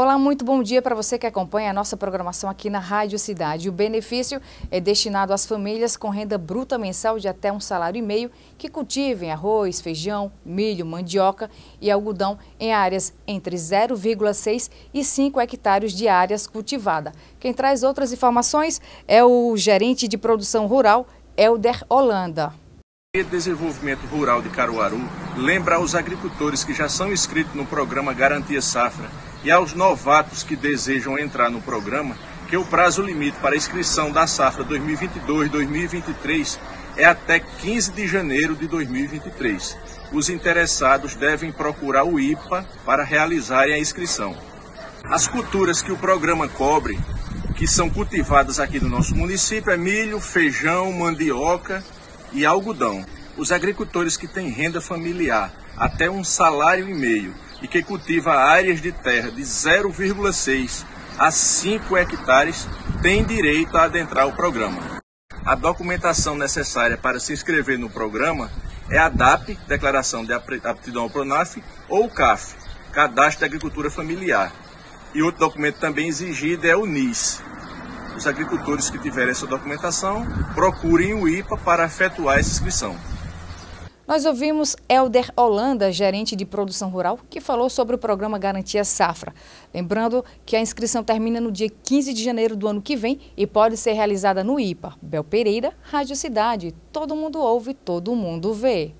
Olá, muito bom dia para você que acompanha a nossa programação aqui na Rádio Cidade. O benefício é destinado às famílias com renda bruta mensal de até um salário e meio que cultivem arroz, feijão, milho, mandioca e algodão em áreas entre 0,6 e 5 hectares de áreas cultivadas. Quem traz outras informações é o gerente de produção rural, Elder Holanda. O Desenvolvimento Rural de Caruaru lembra aos agricultores que já são inscritos no programa Garantia Safra e aos novatos que desejam entrar no programa que o prazo limite para inscrição da safra 2022-2023 é até 15 de janeiro de 2023. Os interessados devem procurar o IPA para realizarem a inscrição. As culturas que o programa cobre, que são cultivadas aqui no nosso município, é milho, feijão, mandioca e algodão. Os agricultores que têm renda familiar até um salário e meio e que cultiva áreas de terra de 0,6 a 5 hectares têm direito a adentrar o programa. A documentação necessária para se inscrever no programa é a DAP, Declaração de Aptidão ao PRONAF, ou o CAF, Cadastro de Agricultura Familiar. E outro documento também exigido é o NIS, os agricultores que tiverem essa documentação procurem o IPA para efetuar essa inscrição. Nós ouvimos Elder Holanda, gerente de produção rural, que falou sobre o programa Garantia Safra. Lembrando que a inscrição termina no dia 15 de janeiro do ano que vem e pode ser realizada no IPA. Bel Pereira, Rádio Cidade. Todo mundo ouve, todo mundo vê.